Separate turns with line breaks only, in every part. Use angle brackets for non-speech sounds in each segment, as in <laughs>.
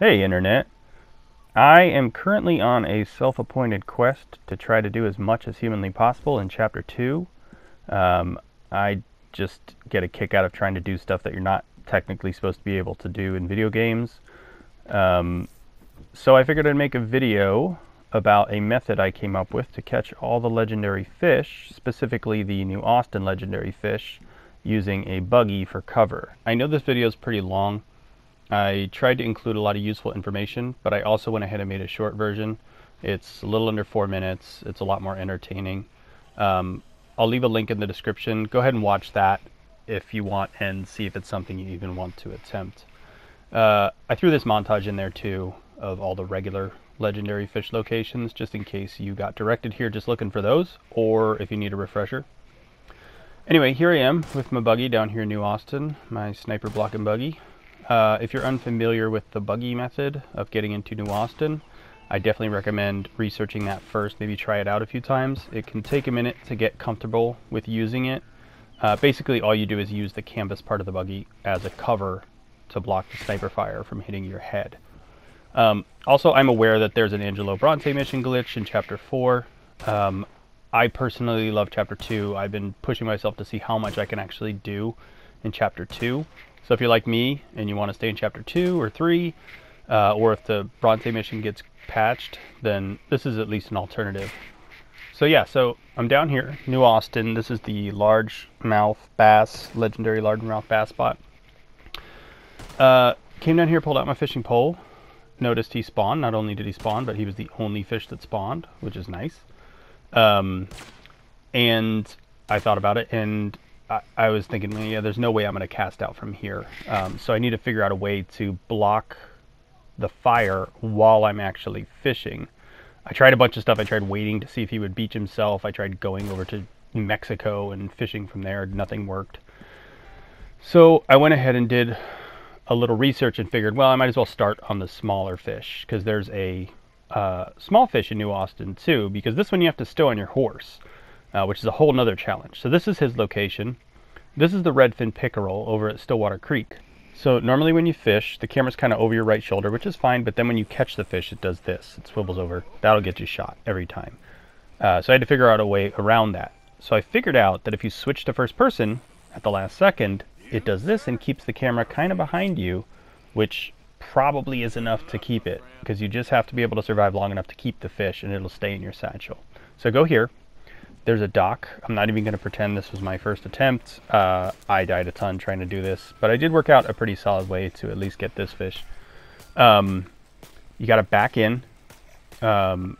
Hey, Internet. I am currently on a self appointed quest to try to do as much as humanly possible in Chapter 2. Um, I just get a kick out of trying to do stuff that you're not technically supposed to be able to do in video games. Um, so I figured I'd make a video about a method I came up with to catch all the legendary fish, specifically the New Austin legendary fish, using a buggy for cover. I know this video is pretty long. I tried to include a lot of useful information, but I also went ahead and made a short version. It's a little under four minutes. It's a lot more entertaining. Um, I'll leave a link in the description. Go ahead and watch that if you want and see if it's something you even want to attempt. Uh, I threw this montage in there too of all the regular legendary fish locations just in case you got directed here just looking for those or if you need a refresher. Anyway, here I am with my buggy down here in New Austin, my sniper blocking buggy. Uh, if you're unfamiliar with the buggy method of getting into New Austin, I definitely recommend researching that first. Maybe try it out a few times. It can take a minute to get comfortable with using it. Uh, basically, all you do is use the canvas part of the buggy as a cover to block the sniper fire from hitting your head. Um, also, I'm aware that there's an Angelo Bronte mission glitch in Chapter 4. Um, I personally love Chapter 2. I've been pushing myself to see how much I can actually do in Chapter 2. So if you're like me and you want to stay in Chapter 2 or 3, uh, or if the Bronte mission gets patched, then this is at least an alternative. So yeah, so I'm down here, New Austin. This is the largemouth bass, legendary largemouth bass spot. Uh, came down here, pulled out my fishing pole, noticed he spawned. Not only did he spawn, but he was the only fish that spawned, which is nice. Um, and I thought about it, and I, was thinking, yeah, there's no way I'm going to cast out from here. Um, so I need to figure out a way to block the fire while I'm actually fishing. I tried a bunch of stuff. I tried waiting to see if he would beach himself. I tried going over to Mexico and fishing from there. Nothing worked. So I went ahead and did a little research and figured, well, I might as well start on the smaller fish because there's a uh, small fish in New Austin too. Because this one you have to stow on your horse, uh, which is a whole nother challenge. So this is his location. This is the redfin pickerel over at Stillwater Creek. So normally when you fish, the camera's kind of over your right shoulder, which is fine. But then when you catch the fish, it does this. It swivels over. That'll get you shot every time. Uh, so I had to figure out a way around that. So I figured out that if you switch to first person at the last second, it does this and keeps the camera kind of behind you, which probably is enough to keep it because you just have to be able to survive long enough to keep the fish and it'll stay in your satchel. So go here. There's a dock. I'm not even going to pretend this was my first attempt. Uh, I died a ton trying to do this, but I did work out a pretty solid way to at least get this fish. Um, you got to back in. Um,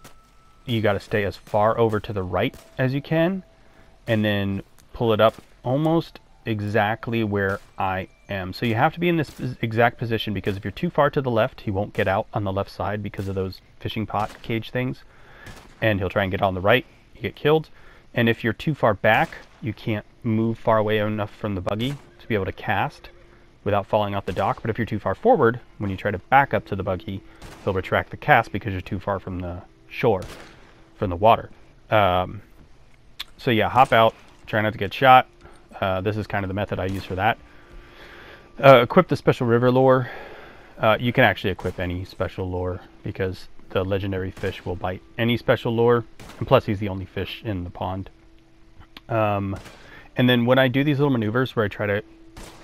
you got to stay as far over to the right as you can and then pull it up almost exactly where I am. So you have to be in this exact position because if you're too far to the left, he won't get out on the left side because of those fishing pot cage things. And he'll try and get on the right, you get killed. And if you're too far back, you can't move far away enough from the buggy to be able to cast without falling off the dock. But if you're too far forward, when you try to back up to the buggy, he'll retract the cast because you're too far from the shore, from the water. Um, so yeah, hop out, try not to get shot, uh, this is kind of the method I use for that. Uh, equip the special river lure. Uh, you can actually equip any special lure because the legendary fish will bite any special lure. And plus, he's the only fish in the pond. Um, and then when I do these little maneuvers where I try to,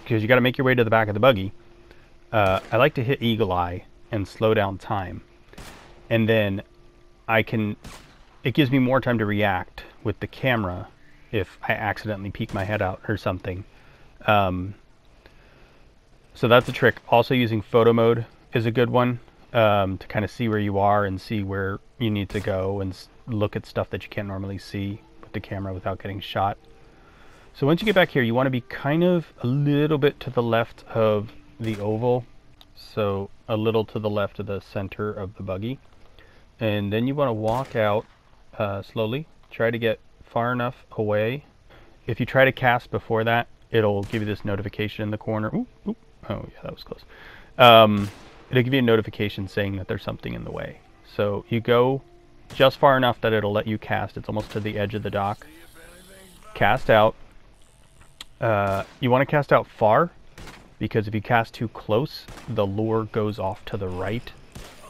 because you got to make your way to the back of the buggy, uh, I like to hit eagle eye and slow down time. And then I can, it gives me more time to react with the camera if I accidentally peek my head out or something. Um, so that's a trick. Also using photo mode is a good one um, to kind of see where you are and see where you need to go and look at stuff that you can't normally see with the camera without getting shot. So once you get back here, you want to be kind of a little bit to the left of the oval. So a little to the left of the center of the buggy. And then you want to walk out uh, slowly. Try to get far enough away. If you try to cast before that, it'll give you this notification in the corner. Ooh, ooh. Oh, yeah, that was close. Um, it'll give you a notification saying that there's something in the way. So you go just far enough that it'll let you cast. It's almost to the edge of the dock. Cast out. Uh, you want to cast out far because if you cast too close, the lure goes off to the right,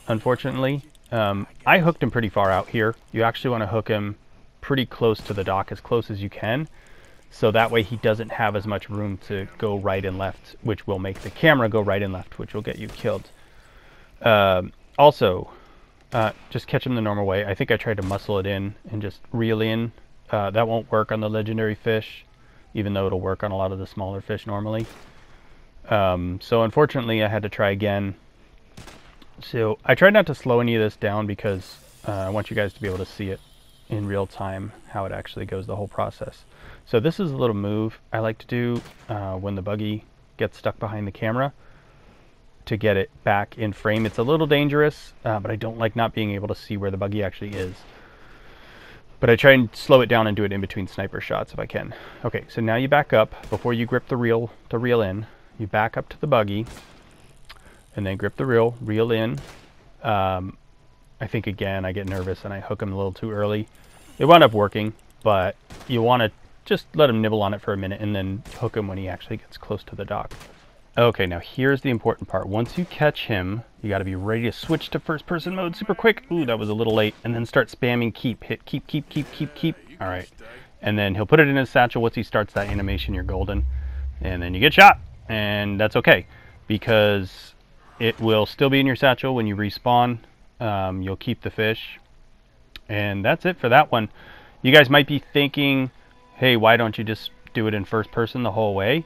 unfortunately. Um, I hooked him pretty far out here. You actually want to hook him pretty close to the dock, as close as you can, so that way he doesn't have as much room to go right and left, which will make the camera go right and left, which will get you killed. Um, also, uh, just catch him the normal way. I think I tried to muscle it in and just reel in. Uh, that won't work on the legendary fish, even though it'll work on a lot of the smaller fish normally. Um, so unfortunately, I had to try again. So I tried not to slow any of this down because uh, I want you guys to be able to see it in real time, how it actually goes, the whole process. So this is a little move I like to do uh, when the buggy gets stuck behind the camera to get it back in frame. It's a little dangerous, uh, but I don't like not being able to see where the buggy actually is. But I try and slow it down and do it in between sniper shots if I can. Okay, so now you back up before you grip the reel to reel in. You back up to the buggy and then grip the reel, reel in. Um, I think again I get nervous and I hook him a little too early. It wound up working, but you want to just let him nibble on it for a minute and then hook him when he actually gets close to the dock. Okay, now here's the important part. Once you catch him, you got to be ready to switch to first person mode super quick. Ooh, that was a little late. And then start spamming keep. Hit keep, keep, keep, keep, keep. All right. And then he'll put it in his satchel. Once he starts that animation, you're golden. And then you get shot. And that's okay because it will still be in your satchel when you respawn. Um, you'll keep the fish. And that's it for that one. You guys might be thinking, hey, why don't you just do it in first person the whole way?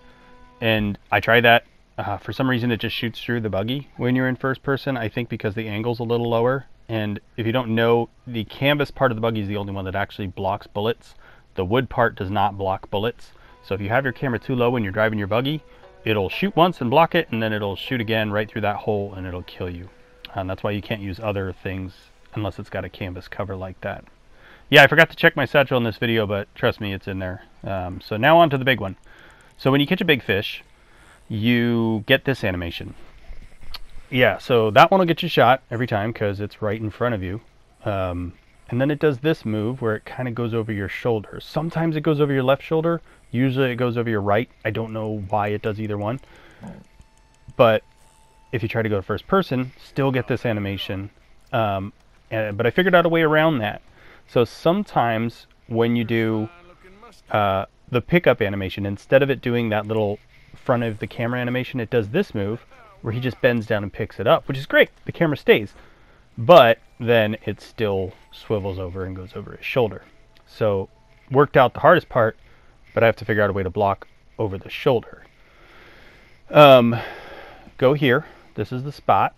And I tried that uh, for some reason, it just shoots through the buggy when you're in first person. I think because the angle's a little lower. And if you don't know, the canvas part of the buggy is the only one that actually blocks bullets. The wood part does not block bullets. So if you have your camera too low when you're driving your buggy, it'll shoot once and block it, and then it'll shoot again right through that hole and it'll kill you. And that's why you can't use other things unless it's got a canvas cover like that. Yeah, I forgot to check my satchel in this video, but trust me, it's in there. Um, so now on to the big one. So when you catch a big fish, you get this animation. Yeah, so that one will get you shot every time because it's right in front of you. Um, and then it does this move where it kind of goes over your shoulder. Sometimes it goes over your left shoulder. Usually it goes over your right. I don't know why it does either one. But if you try to go to first person, still get this animation. Um, and, but I figured out a way around that. So sometimes when you do uh, the pickup animation, instead of it doing that little front of the camera animation, it does this move where he just bends down and picks it up, which is great. The camera stays. But then it still swivels over and goes over his shoulder. So worked out the hardest part, but I have to figure out a way to block over the shoulder. Um, go here. This is the spot.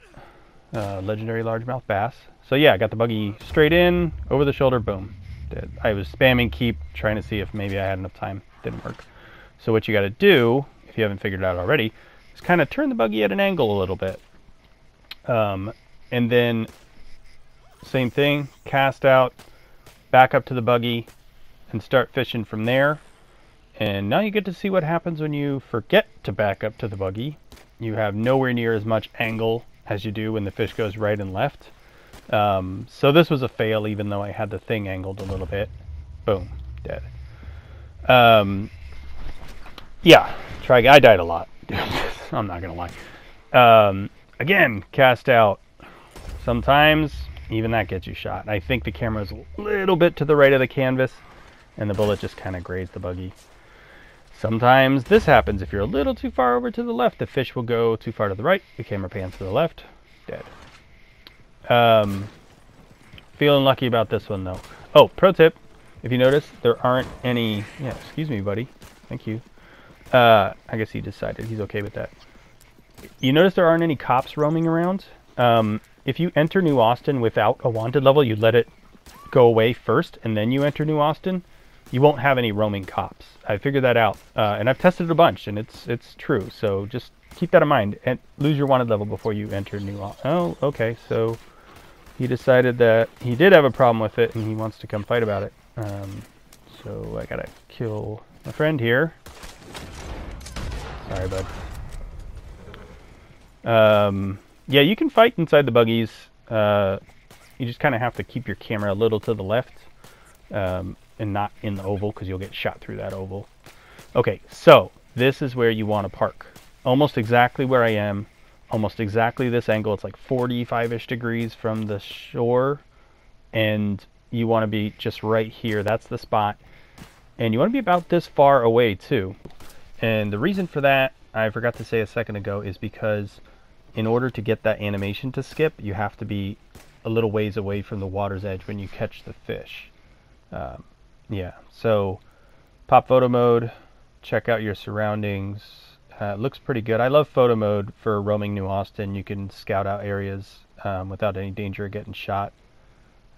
Uh, legendary largemouth bass. So yeah, I got the buggy straight in, over the shoulder, boom. I was spamming keep, trying to see if maybe I had enough time. Didn't work. So what you got to do if you haven't figured it out already, is kind of turn the buggy at an angle a little bit. Um, and then same thing, cast out, back up to the buggy, and start fishing from there. And now you get to see what happens when you forget to back up to the buggy. You have nowhere near as much angle as you do when the fish goes right and left. Um, so this was a fail, even though I had the thing angled a little bit. Boom, dead. Um, yeah, try. I died a lot. <laughs> I'm not gonna lie. Um, again, cast out. Sometimes even that gets you shot. I think the camera is a little bit to the right of the canvas, and the bullet just kind of grazed the buggy. Sometimes this happens. If you're a little too far over to the left, the fish will go too far to the right. The camera pans to the left. Dead. Um, feeling lucky about this one though. Oh, pro tip. If you notice, there aren't any... Yeah, excuse me, buddy. Thank you. Uh, I guess he decided he's okay with that. You notice there aren't any cops roaming around. Um, if you enter New Austin without a wanted level, you let it go away first, and then you enter New Austin, you won't have any roaming cops. I figured that out, uh, and I've tested it a bunch, and it's it's true. So just keep that in mind, and lose your wanted level before you enter New Austin. Oh, okay. So he decided that he did have a problem with it, and he wants to come fight about it. Um, so I gotta kill my friend here. Sorry, bud. Um, yeah, you can fight inside the buggies. Uh, you just kind of have to keep your camera a little to the left um, and not in the oval because you'll get shot through that oval. Okay, so this is where you want to park. almost exactly where I am, almost exactly this angle. It's like 45-ish degrees from the shore, and you want to be just right here. That's the spot. And you want to be about this far away too. And the reason for that, I forgot to say a second ago, is because in order to get that animation to skip, you have to be a little ways away from the water's edge when you catch the fish. Um, yeah, so pop photo mode, check out your surroundings. Uh, looks pretty good. I love photo mode for roaming New Austin. You can scout out areas um, without any danger of getting shot.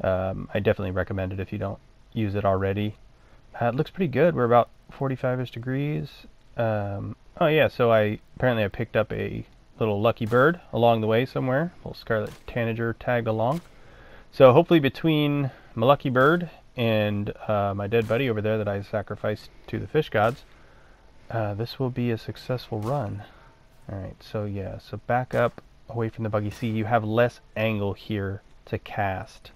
Um, I definitely recommend it if you don't use it already. Uh, it looks pretty good. We're about 45ish degrees. Um, oh yeah, so I apparently I picked up a little lucky bird along the way somewhere. Little scarlet tanager tagged along. So hopefully between my lucky bird and uh, my dead buddy over there that I sacrificed to the fish gods, uh, this will be a successful run. Alright, so yeah, so back up away from the buggy. See, you have less angle here to cast.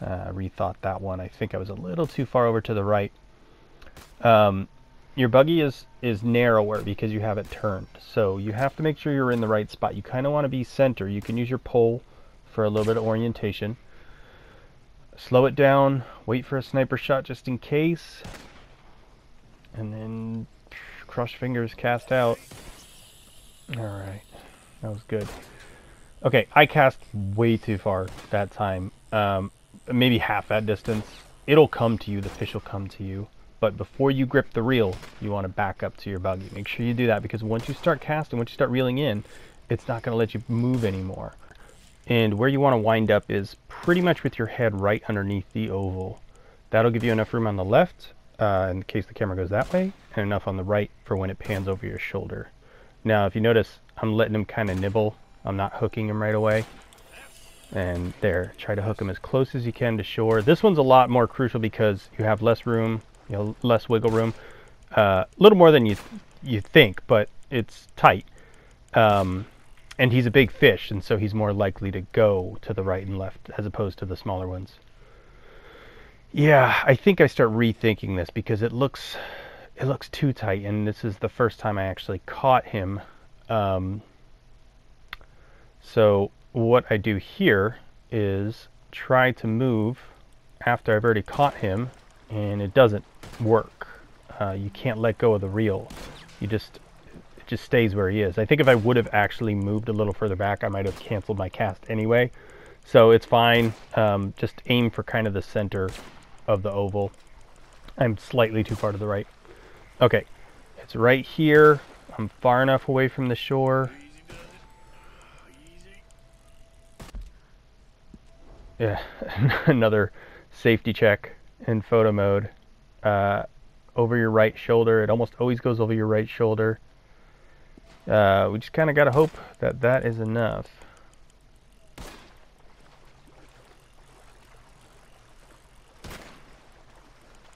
Uh, rethought that one. I think I was a little too far over to the right. Um, your buggy is is narrower because you have it turned. So you have to make sure you're in the right spot. You kind of want to be center. You can use your pole for a little bit of orientation. Slow it down. Wait for a sniper shot just in case. And then crush fingers cast out. Alright. That was good. Okay, I cast way too far that time. Um, maybe half that distance. It'll come to you. The fish will come to you. But before you grip the reel, you want to back up to your buggy. Make sure you do that because once you start casting, once you start reeling in, it's not going to let you move anymore. And where you want to wind up is pretty much with your head right underneath the oval. That'll give you enough room on the left uh, in case the camera goes that way, and enough on the right for when it pans over your shoulder. Now, if you notice, I'm letting him kind of nibble. I'm not hooking him right away. And there, try to hook him as close as you can to shore. This one's a lot more crucial because you have less room you know, less wiggle room. A uh, little more than you you think, but it's tight. Um, and he's a big fish, and so he's more likely to go to the right and left as opposed to the smaller ones. Yeah, I think I start rethinking this because it looks it looks too tight, and this is the first time I actually caught him. Um, so what I do here is try to move after I've already caught him and it doesn't work. Uh, you can't let go of the reel. You just, it just stays where he is. I think if I would have actually moved a little further back, I might have canceled my cast anyway. So it's fine. Um, just aim for kind of the center of the oval. I'm slightly too far to the right. Okay, it's right here. I'm far enough away from the shore. Yeah, <laughs> another safety check in photo mode uh, over your right shoulder. It almost always goes over your right shoulder. Uh, we just kind of got to hope that that is enough.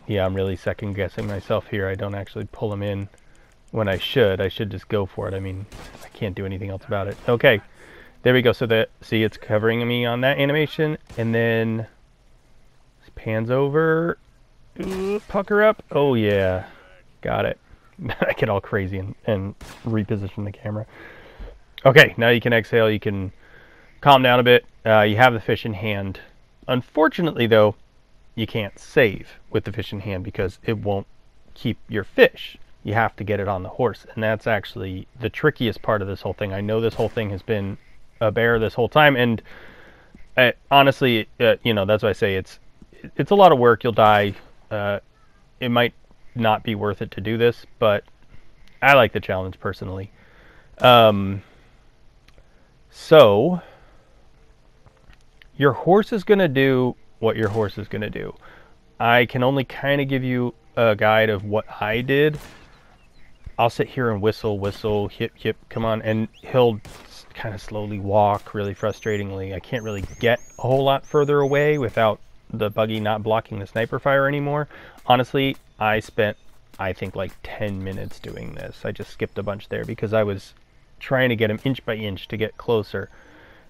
Yeah, I'm really second guessing myself here. I don't actually pull them in when I should. I should just go for it. I mean, I can't do anything else about it. Okay, there we go. So that see, it's covering me on that animation, and then pans over. Ooh, pucker up. Oh, yeah. Got it. <laughs> I get all crazy and, and reposition the camera. Okay, now you can exhale. You can calm down a bit. Uh, you have the fish in hand. Unfortunately, though, you can't save with the fish in hand because it won't keep your fish. You have to get it on the horse. And that's actually the trickiest part of this whole thing. I know this whole thing has been a bear this whole time. And uh, honestly, uh, you know, that's why I say it's it's a lot of work. You'll die. Uh, it might not be worth it to do this, but I like the challenge personally. Um, so your horse is going to do what your horse is going to do. I can only kind of give you a guide of what I did. I'll sit here and whistle, whistle, hip, hip, come on, and he'll kind of slowly walk really frustratingly. I can't really get a whole lot further away without the buggy not blocking the sniper fire anymore. Honestly, I spent, I think, like 10 minutes doing this. I just skipped a bunch there because I was trying to get him inch by inch to get closer.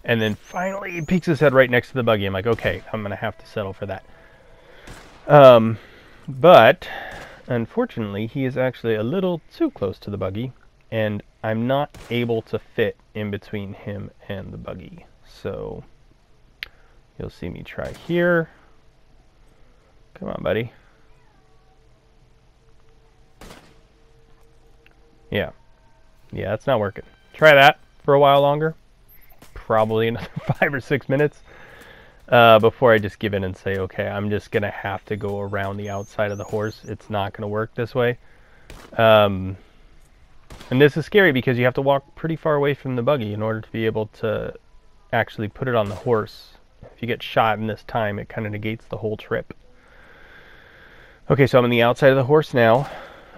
And then finally he peeks his head right next to the buggy. I'm like, okay, I'm going to have to settle for that. Um, but unfortunately, he is actually a little too close to the buggy. and I'm not able to fit in between him and the buggy. So you'll see me try here. Come on, buddy. Yeah. Yeah, that's not working. Try that for a while longer. Probably another <laughs> five or six minutes. Uh, before I just give in and say, okay, I'm just going to have to go around the outside of the horse. It's not going to work this way. Um, and this is scary because you have to walk pretty far away from the buggy in order to be able to actually put it on the horse. If you get shot in this time, it kind of negates the whole trip. Okay, so I'm on the outside of the horse now.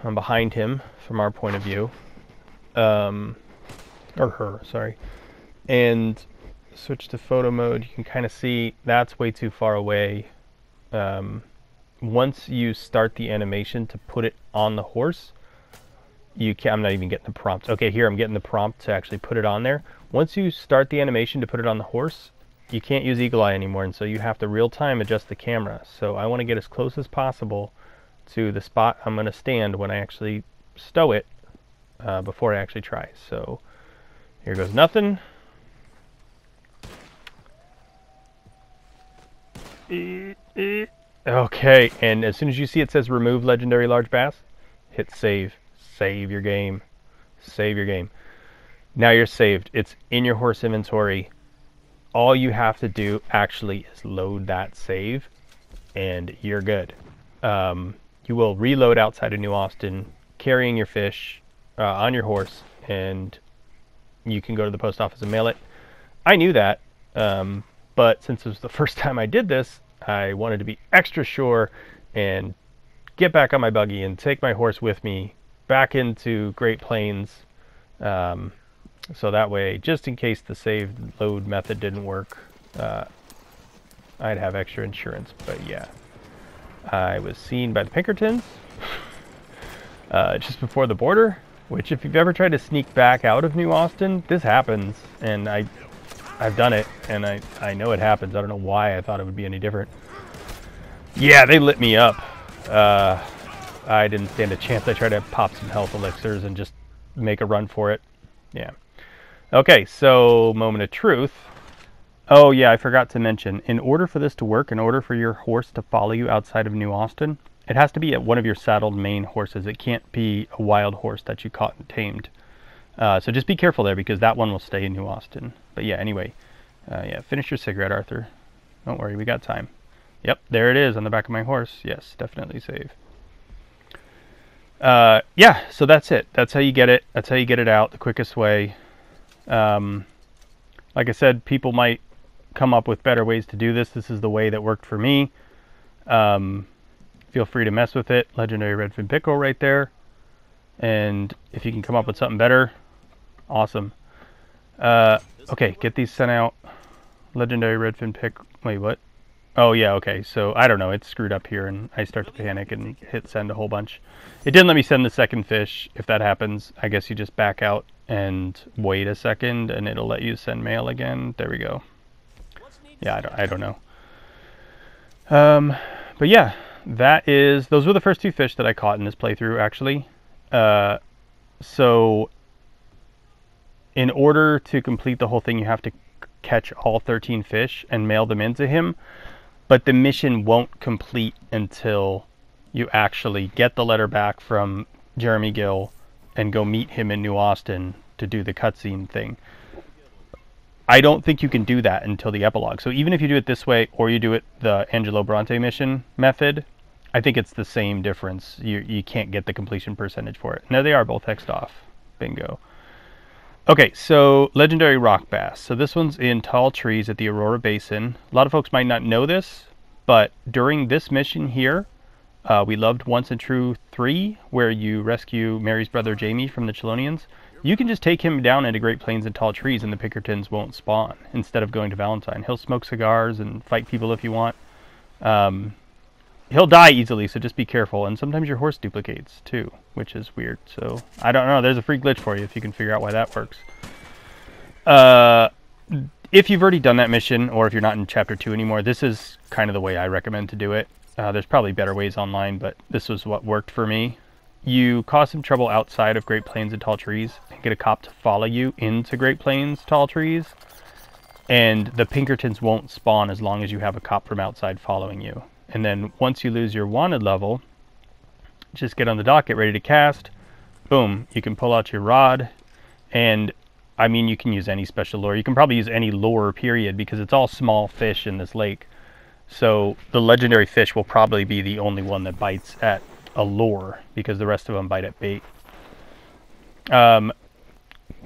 I'm behind him from our point of view. Um, or her, sorry. And switch to photo mode, you can kind of see that's way too far away. Um, once you start the animation to put it on the horse, you can I'm not even getting the prompt. Okay, here I'm getting the prompt to actually put it on there. Once you start the animation to put it on the horse, you can't use eagle eye anymore, and so you have to real time adjust the camera. So I want to get as close as possible to the spot I'm going to stand when I actually stow it uh, before I actually try. So here goes nothing. Okay, and as soon as you see it says remove legendary large bass, hit save. Save your game. Save your game. Now you're saved. It's in your horse inventory. All you have to do actually is load that save, and you're good. Um, you will reload outside of New Austin, carrying your fish uh, on your horse, and you can go to the post office and mail it. I knew that, um, but since it was the <laughs> first time I did this, I wanted to be extra sure and get back on my buggy and take my horse with me back into Great Plains. Um, so that way, just in case the save load method didn't work, uh, I'd have extra insurance. But yeah, I was seen by the Pinkertons <laughs> uh, just before the border. Which, if you've ever tried to sneak back out of New Austin, this happens, and I I've done it, and I, I know it happens. I don't know why I thought it would be any different. Yeah, they lit me up. Uh, I didn't stand a chance. I tried to pop some health elixirs and just make a run for it. Yeah. Okay, so moment of truth. Oh yeah, I forgot to mention. In order for this to work, in order for your horse to follow you outside of New Austin, it has to be at one of your saddled main horses. It can't be a wild horse that you caught and tamed. Uh, so just be careful there because that one will stay in New Austin. But yeah, anyway, uh, yeah, finish your cigarette, Arthur. Don't worry, we got time. Yep, there it is on the back of my horse. Yes, definitely save. Uh, yeah, so that's it. That's how you get it. That's how you get it out the quickest way. Um, like I said, people might come up with better ways to do this. This is the way that worked for me. Um, feel free to mess with it. Legendary redfin pickerel right there. And if you can come up with something better, Awesome. Uh, okay, get these sent out. Legendary redfin pick. Wait, what? Oh yeah, okay. So I don't know. It's screwed up here, and I start to panic and hit send a whole bunch. It didn't let me send the second fish. If that happens, I guess you just back out and wait a second, and it'll let you send mail again. There we go. Yeah, I don't. I don't know. Um, but yeah, that is. Those were the first two fish that I caught in this playthrough, actually. Uh, so in order to complete the whole thing, you have to catch all 13 fish and mail them into him. But the mission won't complete until you actually get the letter back from Jeremy Gill and go meet him in New Austin to do the cutscene thing. I don't think you can do that until the epilogue. So even if you do it this way or you do it the Angelo Bronte mission method, I think it's the same difference. You you can't get the completion percentage for it. Now they are both hexed off. Bingo. Okay, so legendary rock bass. So this one's in tall trees at the Aurora Basin. A lot of folks might not know this, but during this mission here, uh, we loved Once and True 3, where you rescue Mary's brother Jamie from the Chelonians. You can just take him down into Great Plains and tall trees and the Pinkertons won't spawn instead of going to Valentine. He'll smoke cigars and fight people if you want. Um, he'll die easily, so just be careful. And sometimes your horse duplicates too, which is weird. So I don't know. There's a free glitch for you if you can figure out why that works. Uh, if you've already done that mission, or if you're not in chapter two anymore, this is kind of the way I recommend to do it. Uh, there's probably better ways online, but this was what worked for me. you cause some trouble outside of Great Plains and Tall Trees and get a cop to follow you into Great Plains Tall Trees, and the Pinkertons won't spawn as long as you have a cop from outside following you. And then once you lose your wanted level, just get on the dock, get ready to cast. Boom, you can pull out your rod, and I mean, you can use any special lure. You can probably use any lure, period, because it's all small fish in this lake. So the legendary fish will probably be the only one that bites at a lure, because the rest of them bite at bait. Um,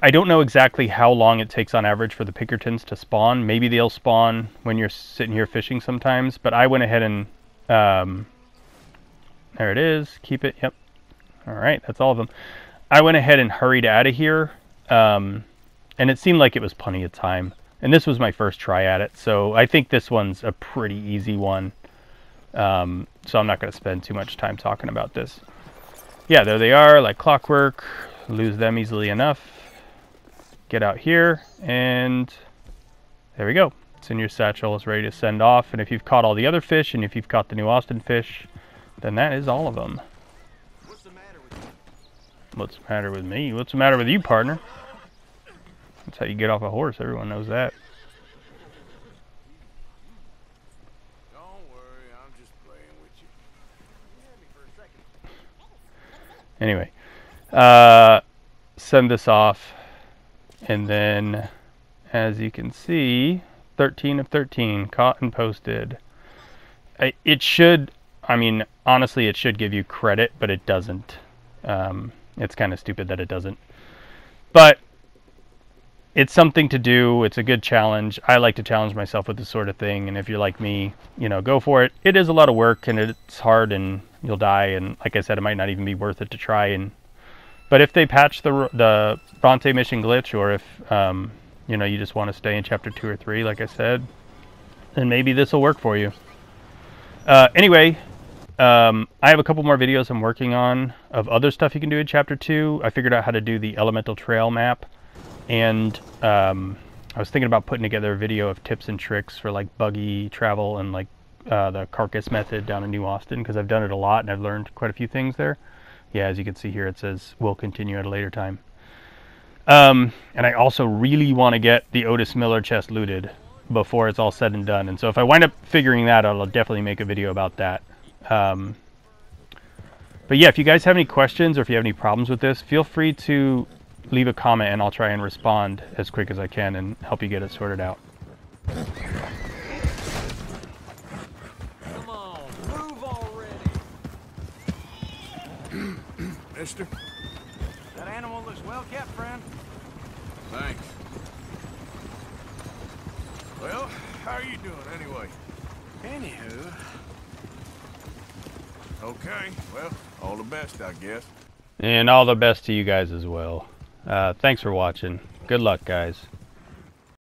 I don't know exactly how long it takes on average for the Pinkertons to spawn. Maybe they'll spawn when you're sitting here fishing sometimes, but I went ahead and um, there it is. Keep it. Yep. All right, that's all of them. I went ahead and hurried out of here, um, and it seemed like it was plenty of time. And this was my first try at it, so I think this one's a pretty easy one. Um, so I'm not going to spend too much time talking about this. Yeah, there they are, like clockwork. Lose them easily enough. Get out here, and there we go. It's in your satchel. It's ready to send off. And if you've caught all the other fish, and if you've caught the New Austin fish, then that is all of them. What's the matter with you? What's the matter with me? What's the matter with you, partner? That's how you get off a horse. Everyone knows that.
Don't worry, I'm just playing with you.
Anyway, uh, send this off, and then, as you can see, 13 of 13 caught and posted. It should I mean, honestly, it should give you credit, but it doesn't. Um, it's kind of stupid that it doesn't. But it's something to do. It's a good challenge. I like to challenge myself with this sort of thing. And if you're like me, you know, go for it. It is a lot of work and it's hard and you'll die. And like I said, it might not even be worth it to try. And but if they patch the the Bronte mission glitch, or if um, you know you just want to stay in chapter two or three, like I said, then maybe this will work for you. Uh, anyway, um, I have a couple more videos I'm working on of other stuff you can do in Chapter 2. I figured out how to do the Elemental Trail map, and um, I was thinking about putting together a video of tips and tricks for like buggy travel and like uh, the carcass method down in New Austin, because I've done it a lot and I've learned quite a few things there. Yeah, as you can see here, it says we'll continue at a later time. Um, and I also really want to get the Otis Miller chest looted before it's all said and done. And so if I wind up figuring that out, I'll definitely make a video about that. Um, but yeah, if you guys have any questions or if you have any problems with this, feel free to leave a comment and I'll try and respond as quick as I can and help you get it sorted out.
Come on, move already. <clears throat> Mister? That animal looks well kept, friend. Thanks. Well, how are you doing anyway? Anywho, Okay, well, all the best, I guess.
And all the best to you guys as well. Uh, thanks for watching. Good luck, guys.